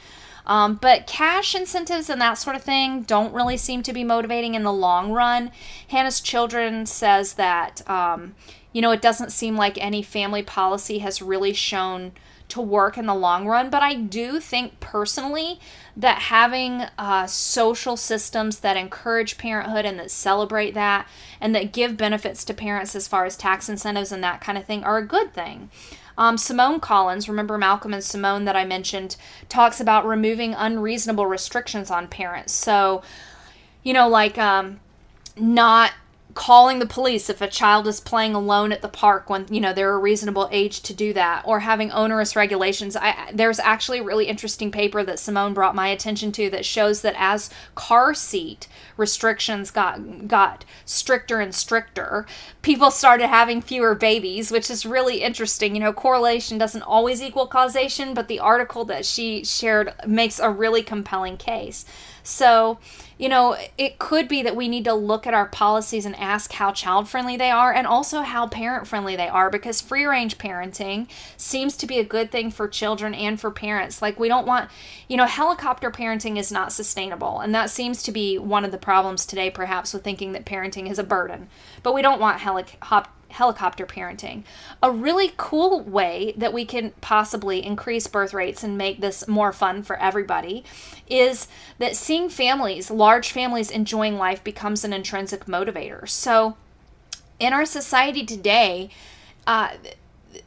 Um, but cash incentives and that sort of thing don't really seem to be motivating in the long run. Hannah's Children says that, um, you know, it doesn't seem like any family policy has really shown to work in the long run. But I do think personally that having uh, social systems that encourage parenthood and that celebrate that and that give benefits to parents as far as tax incentives and that kind of thing are a good thing. Um, Simone Collins, remember Malcolm and Simone that I mentioned, talks about removing unreasonable restrictions on parents. So, you know, like um, not calling the police if a child is playing alone at the park when you know they're a reasonable age to do that or having onerous regulations. I, there's actually a really interesting paper that simone brought my attention to that shows that as car seat restrictions got got stricter and stricter people started having fewer babies which is really interesting. You know correlation doesn't always equal causation but the article that she shared makes a really compelling case. So you know, it could be that we need to look at our policies and ask how child friendly they are and also how parent friendly they are because free range parenting seems to be a good thing for children and for parents. Like, we don't want, you know, helicopter parenting is not sustainable. And that seems to be one of the problems today, perhaps, with thinking that parenting is a burden. But we don't want helicopter helicopter parenting. A really cool way that we can possibly increase birth rates and make this more fun for everybody is that seeing families, large families enjoying life becomes an intrinsic motivator. So in our society today, uh,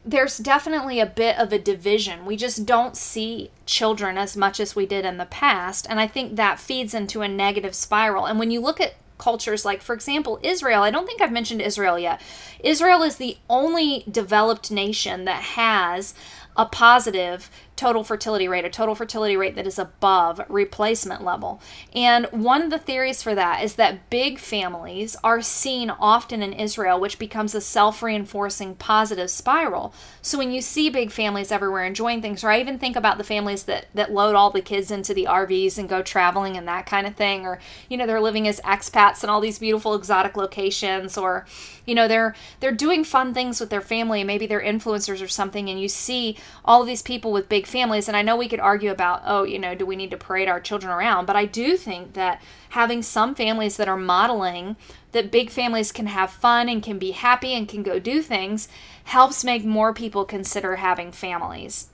there's definitely a bit of a division. We just don't see children as much as we did in the past. And I think that feeds into a negative spiral. And when you look at cultures like for example Israel. I don't think I've mentioned Israel yet. Israel is the only developed nation that has a positive total fertility rate, a total fertility rate that is above replacement level. And one of the theories for that is that big families are seen often in Israel, which becomes a self reinforcing positive spiral. So when you see big families everywhere enjoying things, or I even think about the families that, that load all the kids into the RVs and go traveling and that kind of thing, or, you know, they're living as expats in all these beautiful exotic locations, or, you know, they're they're doing fun things with their family and maybe they're influencers or something, and you see all these people with big families. And I know we could argue about, oh, you know, do we need to parade our children around? But I do think that having some families that are modeling that big families can have fun and can be happy and can go do things helps make more people consider having families.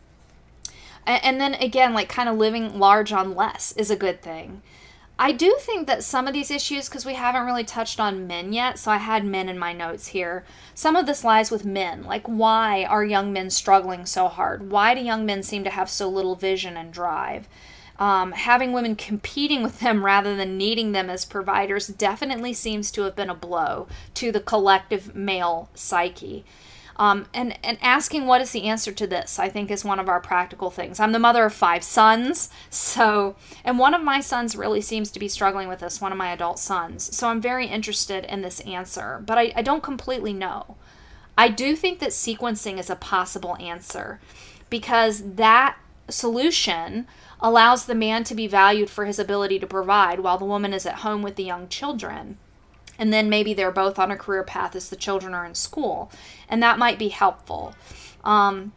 And then again, like kind of living large on less is a good thing. I do think that some of these issues, because we haven't really touched on men yet, so I had men in my notes here. Some of this lies with men. Like, why are young men struggling so hard? Why do young men seem to have so little vision and drive? Um, having women competing with them rather than needing them as providers definitely seems to have been a blow to the collective male psyche. Um, and, and asking what is the answer to this, I think, is one of our practical things. I'm the mother of five sons, so, and one of my sons really seems to be struggling with this, one of my adult sons. So I'm very interested in this answer, but I, I don't completely know. I do think that sequencing is a possible answer because that solution allows the man to be valued for his ability to provide while the woman is at home with the young children and then maybe they're both on a career path as the children are in school. And that might be helpful. Um,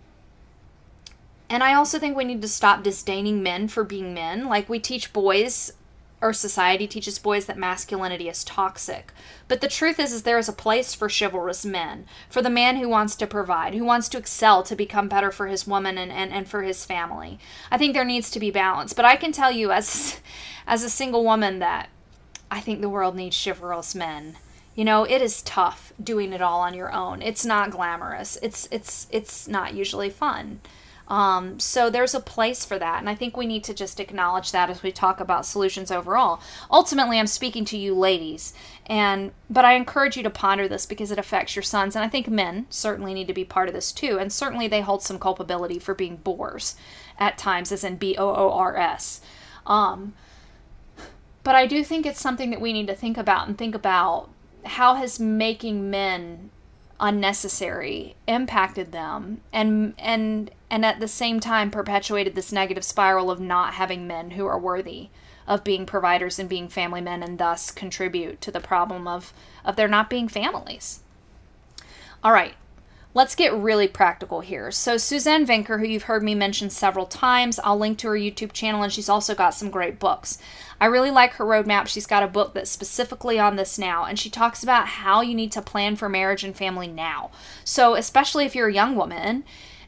and i also think we need to stop disdaining men for being men. Like we teach boys or society teaches boys that masculinity is toxic. But the truth is is there is a place for chivalrous men for the man who wants to provide who wants to excel to become better for his woman and, and, and for his family. I think there needs to be balance. But i can tell you as as a single woman that I think the world needs chivalrous men. You know, it is tough doing it all on your own. It's not glamorous. It's it's it's not usually fun. Um, so there's a place for that, and I think we need to just acknowledge that as we talk about solutions overall. Ultimately, I'm speaking to you ladies, and but I encourage you to ponder this because it affects your sons, and I think men certainly need to be part of this too, and certainly they hold some culpability for being boors at times, as in B O O R S. Um, but I do think it's something that we need to think about and think about how has making men unnecessary impacted them and and and at the same time perpetuated this negative spiral of not having men who are worthy of being providers and being family men and thus contribute to the problem of of there not being families. All right, Let's get really practical here. So, Suzanne Venker, who you've heard me mention several times, I'll link to her YouTube channel, and she's also got some great books. I really like her roadmap. She's got a book that's specifically on this now, and she talks about how you need to plan for marriage and family now. So, especially if you're a young woman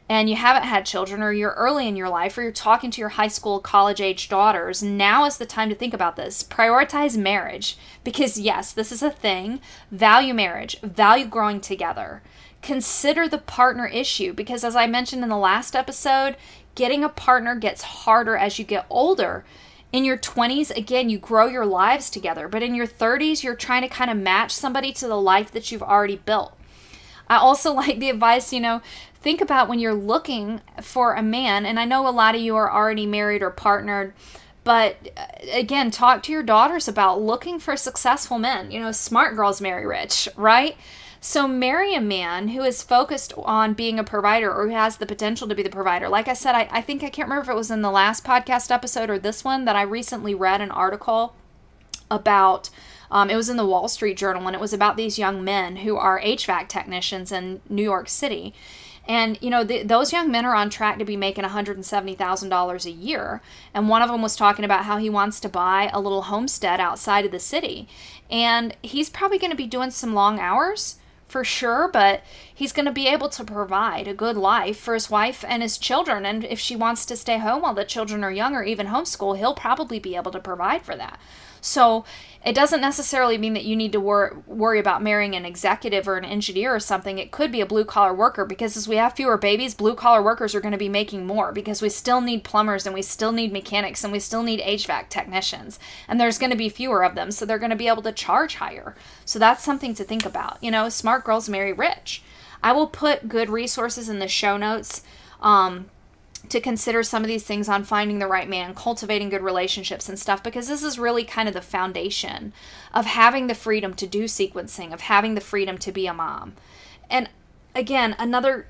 and you haven't had children, or you're early in your life, or you're talking to your high school, college age daughters, now is the time to think about this. Prioritize marriage because, yes, this is a thing. Value marriage, value growing together consider the partner issue because, as I mentioned in the last episode, getting a partner gets harder as you get older. In your 20s, again, you grow your lives together, but in your 30s, you're trying to kind of match somebody to the life that you've already built. I also like the advice, you know, think about when you're looking for a man, and I know a lot of you are already married or partnered, but uh, again, talk to your daughters about looking for successful men. You know, smart girls marry rich, right? So marry a man who is focused on being a provider or who has the potential to be the provider. Like I said, I, I think I can't remember if it was in the last podcast episode or this one that I recently read an article about um, it was in the Wall Street Journal, and it was about these young men who are HVAC technicians in New York City. And, you know, the, those young men are on track to be making $170,000 a year. And one of them was talking about how he wants to buy a little homestead outside of the city. And he's probably going to be doing some long hours for sure, but he's going to be able to provide a good life for his wife and his children. And if she wants to stay home while the children are young or even homeschool, he'll probably be able to provide for that. So it doesn't necessarily mean that you need to wor- worry about marrying an executive or an engineer or something. It could be a blue collar worker because as we have fewer babies, blue collar workers are going to be making more because we still need plumbers and we still need mechanics and we still need HVAC technicians. And there's going to be fewer of them, so they're going to be able to charge higher. So that's something to think about. You know, smart girls marry rich. I will put good resources in the show notes. Um, to consider some of these things on finding the right man, cultivating good relationships and stuff, because this is really kind of the foundation of having the freedom to do sequencing, of having the freedom to be a mom. And again, another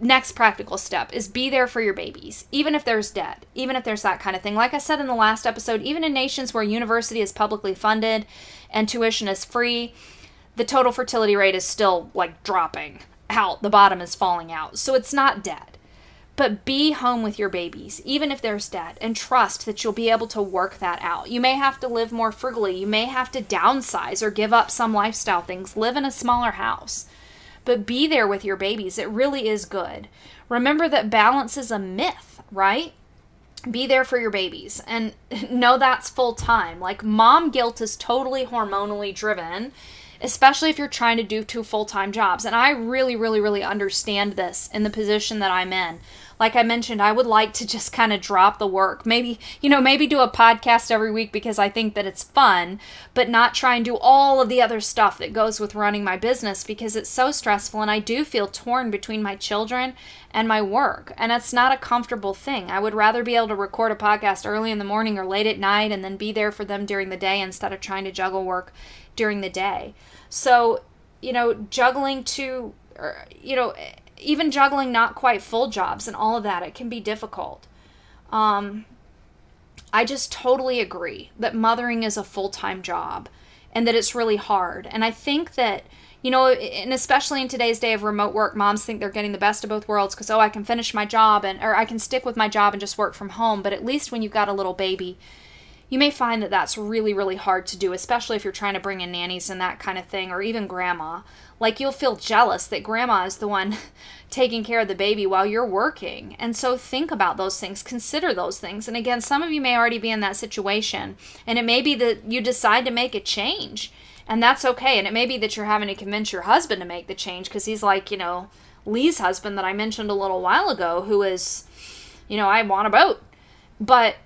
next practical step is be there for your babies, even if there's debt, even if there's that kind of thing. Like I said in the last episode, even in nations where university is publicly funded and tuition is free, the total fertility rate is still like dropping out. The bottom is falling out. So it's not dead but be home with your babies, even if there's debt, and trust that you'll be able to work that out. You may have to live more frugally. You may have to downsize or give up some lifestyle things, live in a smaller house. But be there with your babies. It really is good. Remember that balance is a myth, right? Be there for your babies and know that's full time. Like, mom guilt is totally hormonally driven especially if you're trying to do two full time jobs. And I really, really, really understand this in the position that I'm in like I mentioned, I would like to just kind of drop the work. Maybe, you know, maybe do a podcast every week because I think that it's fun, but not try and do all of the other stuff that goes with running my business because it's so stressful and I do feel torn between my children and my work. And it's not a comfortable thing. I would rather be able to record a podcast early in the morning or late at night and then be there for them during the day instead of trying to juggle work during the day. So, you know, juggling to, er, you know, even juggling not quite full jobs and all of that, it can be difficult. Um, I just totally agree that mothering is a full time job and that it's really hard. And I think that, you know, and especially in today's day of remote work, moms think they're getting the best of both worlds because, oh, I can finish my job and, or I can stick with my job and just work from home. But at least when you've got a little baby, you may find that that's really, really hard to do, especially if you're trying to bring in nannies and that kind of thing, or even grandma. Like you'll feel jealous that grandma is the one taking care of the baby while you're working. And so think about those things, consider those things. And again, some of you may already be in that situation, and it may be that you decide to make a change, and that's okay. And it may be that you're having to convince your husband to make the change because he's like, you know, Lee's husband that I mentioned a little while ago, who is, you know, I want a boat. But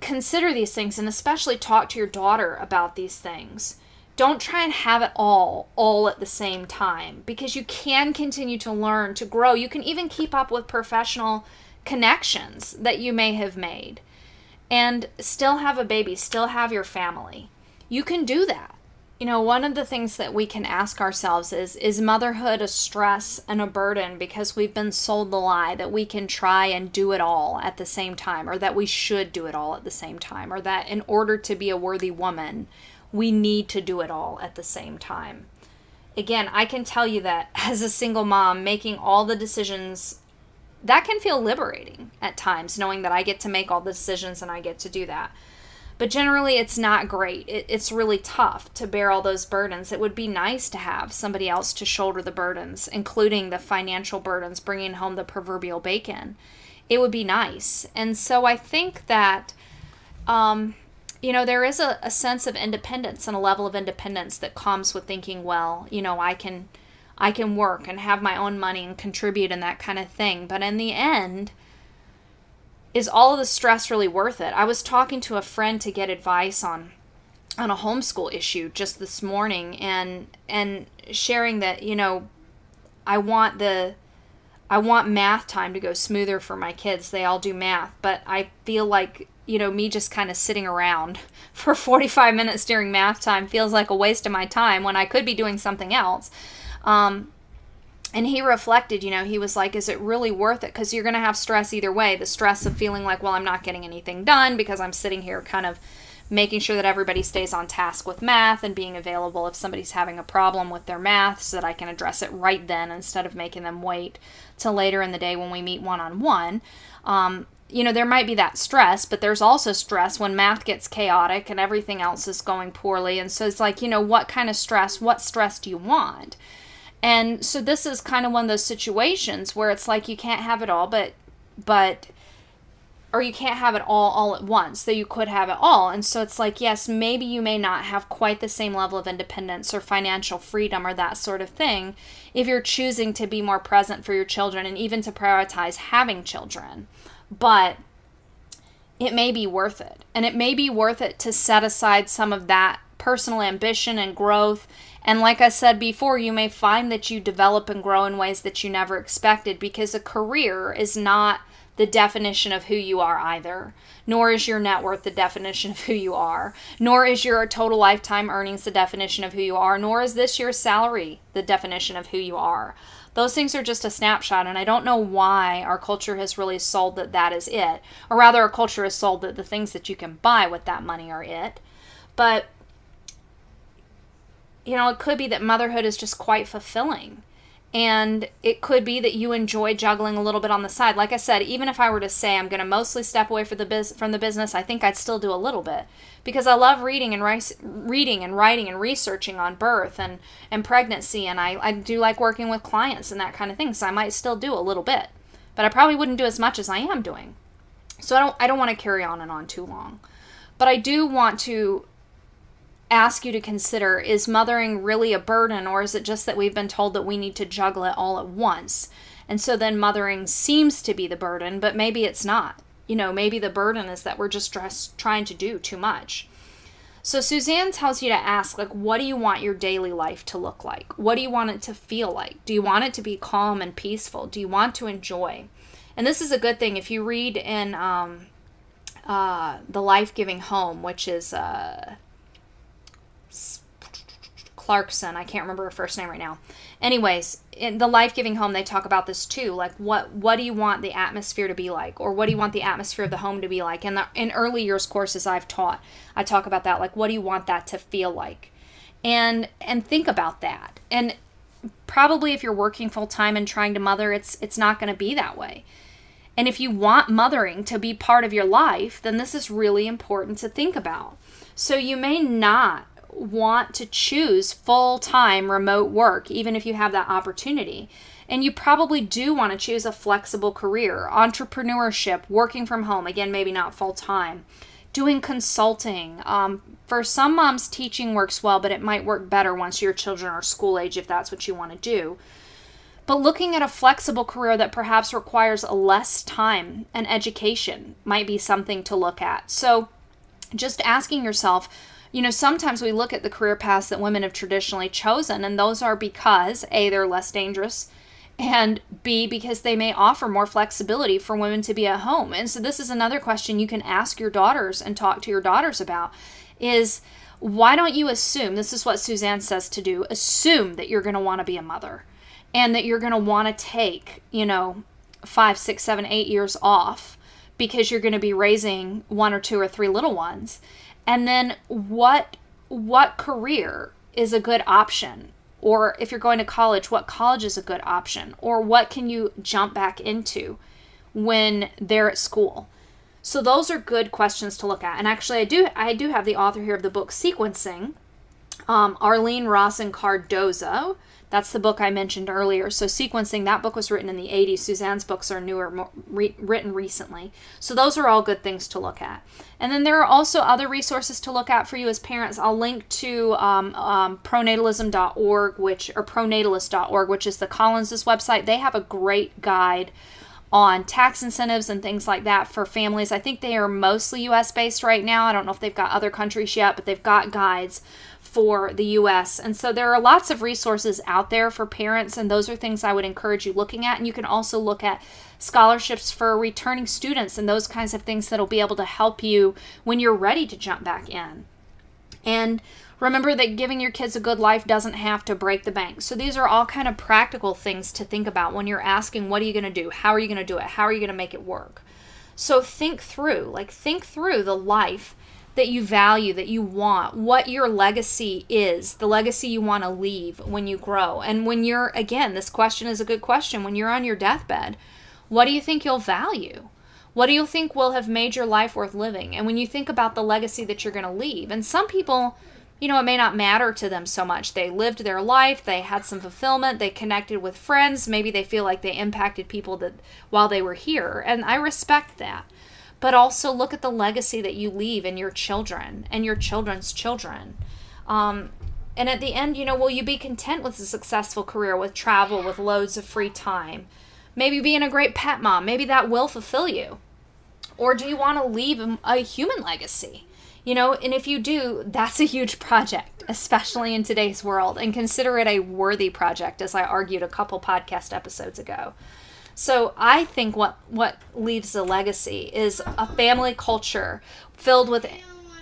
consider these things and especially talk to your daughter about these things. Don't try and have it all all at the same time because you can continue to learn, to grow. You can even keep up with professional connections that you may have made and still have a baby, still have your family. You can do that you know, one of the things that we can ask ourselves is is motherhood a stress and a burden because we've been sold the lie that we can try and do it all at the same time or that we should do it all at the same time or that in order to be a worthy woman, we need to do it all at the same time. Again, I can tell you that as a single mom making all the decisions that can feel liberating at times knowing that I get to make all the decisions and I get to do that. But generally, it's not great. It, it's really tough to bear all those burdens. It would be nice to have somebody else to shoulder the burdens, including the financial burdens, bringing home the proverbial bacon. It would be nice. And so I think that, um, you know, there is a, a sense of independence and a level of independence that comes with thinking, well, you know, I can. I can work and have my own money and contribute and that kind of thing. But in the end, is all of the stress really worth it? I was talking to a friend to get advice on on a homeschool issue just this morning and and sharing that, you know, I want the I want math time to go smoother for my kids. They all do math, but I feel like, you know, me just kind of sitting around for 45 minutes during math time feels like a waste of my time when I could be doing something else. Um, and he reflected, you know, he was like, is it really worth it? Because you're going to have stress either way. The stress of feeling like, well, I'm not getting anything done because I'm sitting here kind of making sure that everybody stays on task with math and being available if somebody's having a problem with their math so that I can address it right then instead of making them wait till later in the day when we meet one on one. You know, there might be that stress, but there's also stress when math gets chaotic and everything else is going poorly. And so it's like, you know, what kind of stress, what stress do you want? And so this is kind of one of those situations where it's like you can't have it all, but, but, or you can't have it all all at once though you could have it all and so it's like yes maybe you may not have quite the same level of independence or financial freedom or that sort of thing if you're choosing to be more present for your children and even to prioritize having children but it may be worth it and it may be worth it to set aside some of that personal ambition and growth and like I said before, you may find that you develop and grow in ways that you never expected because a career is not the definition of who you are either. Nor is your net worth the definition of who you are. Nor is your total lifetime earnings the definition of who you are. Nor is this year's salary the definition of who you are. Those things are just a snapshot, and I don't know why our culture has really sold that that is it. Or rather, our culture has sold that the things that you can buy with that money are it. But, you know, it could be that motherhood is just quite fulfilling and it could be that you enjoy juggling a little bit on the side. Like I said, even if I were to say I'm going to mostly step away from the biz- from the business, I think I'd still do a little bit because I love reading and ri- reading and writing and researching on birth and and pregnancy, and I I do like working with clients and that kind of thing. So I might still do a little bit, but I probably wouldn't do as much as I am doing. So I don't I don't want to carry on and on too long, but I do want to ask you to consider is mothering really a burden or is it just that we've been told that we need to juggle it all at once? And so then mothering seems to be the burden but maybe it's not. You know maybe the burden is that we're just just trying to do too much. So suzanne tells you to ask like what do you want your daily life to look like? What do you want it to feel like? Do you want it to be calm and peaceful? Do you want to enjoy? And this is a good thing. If you read in um, uh, the life-giving home which is uh, Clarkson. I can't remember her first name right now. Anyways, in the life giving home, they talk about this too. Like, what what do you want the atmosphere to be like, or what do you want the atmosphere of the home to be like? And in early years courses I've taught, I talk about that. Like, what do you want that to feel like, and and think about that. And probably if you're working full time and trying to mother, it's it's not going to be that way. And if you want mothering to be part of your life, then this is really important to think about. So you may not want to choose full time remote work, even if you have that opportunity. And you probably do want to choose a flexible career, entrepreneurship, working from home, again, maybe not full time, doing consulting. Um, for some moms, teaching works well, but it might work better once your children are school age if that's what you want to do. But looking at a flexible career that perhaps requires less time and education might be something to look at. So, just asking yourself, you know, sometimes we look at the career paths that women have traditionally chosen, and those are because A, they're less dangerous, and B, because they may offer more flexibility for women to be at home. And so, this is another question you can ask your daughters and talk to your daughters about is why don't you assume this is what Suzanne says to do assume that you're going to want to be a mother and that you're going to want to take, you know, five, six, seven, eight years off because you're going to be raising one or two or three little ones and then what what career is a good option or if you're going to college what college is a good option or what can you jump back into when they're at school so those are good questions to look at and actually i do i do have the author here of the book sequencing um, arlene rossen cardozo that's the book I mentioned earlier. So, sequencing, that book was written in the 80s. Suzanne's books are newer, more re- written recently. So, those are all good things to look at. And then there are also other resources to look at for you as parents. I'll link to um, um, pronatalism.org, which or pronatalist.org, which is the Collins's website. They have a great guide on tax incentives and things like that for families. I think they are mostly US based right now. I don't know if they've got other countries yet, but they've got guides for the US. And so there are lots of resources out there for parents, and those are things I would encourage you looking at. And you can also look at scholarships for returning students and those kinds of things that'll be able to help you when you're ready to jump back in. And remember that giving your kids a good life doesn't have to break the bank. So these are all kind of practical things to think about when you're asking what are you going to do? How are you going to do it? How are you going to make it work? So think through, like think through the life that you value, that you want, what your legacy is, the legacy you want to leave when you grow. And when you're again, this question is a good question. When you're on your deathbed, what do you think you'll value? What do you think will have made your life worth living? And when you think about the legacy that you're going to leave, and some people, you know, it may not matter to them so much. They lived their life, they had some fulfillment, they connected with friends, maybe they feel like they impacted people that while they were here, and I respect that. But also look at the legacy that you leave in your children and your children's children. Um, and at the end, you know, will you be content with a successful career, with travel, with loads of free time? Maybe being a great pet mom, maybe that will fulfill you. Or do you want to leave a human legacy? You know, and if you do, that's a huge project, especially in today's world, and consider it a worthy project, as I argued a couple podcast episodes ago. So I think what what leaves a legacy is a family culture filled with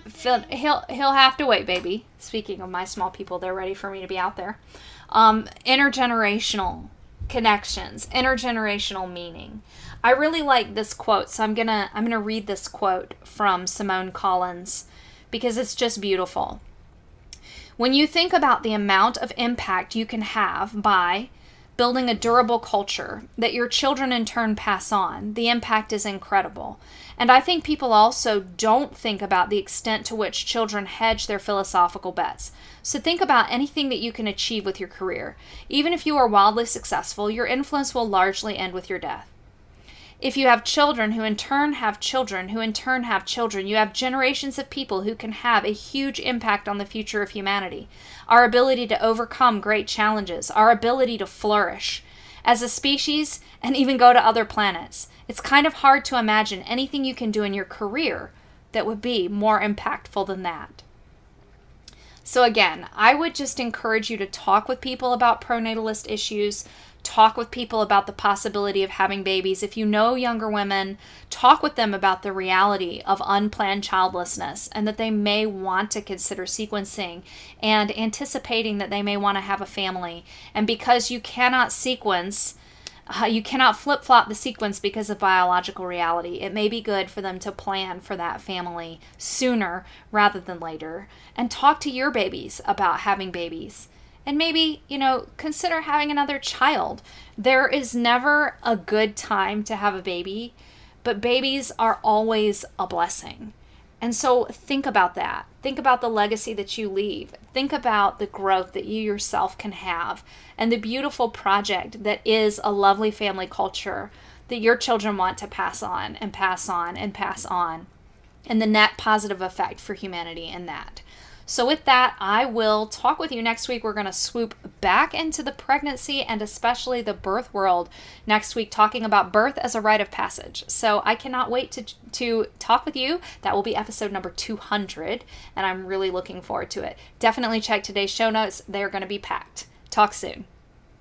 filled, he'll he'll have to wait, baby. Speaking of my small people, they're ready for me to be out there. Um, intergenerational connections, intergenerational meaning. I really like this quote, so I'm to I'm to read this quote from Simone Collins because it's just beautiful. When you think about the amount of impact you can have by building a durable culture that your children in turn pass on, the impact is incredible. And I think people also don't think about the extent to which children hedge their philosophical bets. So think about anything that you can achieve with your career. Even if you are wildly successful, your influence will largely end with your death. If you have children who in turn have children who in turn have children, you have generations of people who can have a huge impact on the future of humanity. Our ability to overcome great challenges, our ability to flourish as a species and even go to other planets. It's kind of hard to imagine anything you can do in your career that would be more impactful than that. So, again, I would just encourage you to talk with people about pronatalist issues, talk with people about the possibility of having babies. If you know younger women, talk with them about the reality of unplanned childlessness and that they may want to consider sequencing and anticipating that they may want to have a family. And because you cannot sequence, uh, you cannot flip flop the sequence because of biological reality. It may be good for them to plan for that family sooner rather than later and talk to your babies about having babies and maybe, you know, consider having another child. There is never a good time to have a baby, but babies are always a blessing. And so think about that. Think about the legacy that you leave. Think about the growth that you yourself can have and the beautiful project that is a lovely family culture that your children want to pass on and pass on and pass on, and the net positive effect for humanity in that. So, with that, I will talk with you next week. We're going to swoop back into the pregnancy and especially the birth world next week, talking about birth as a rite of passage. So, I cannot wait to, to talk with you. That will be episode number 200, and I'm really looking forward to it. Definitely check today's show notes, they're going to be packed. Talk soon.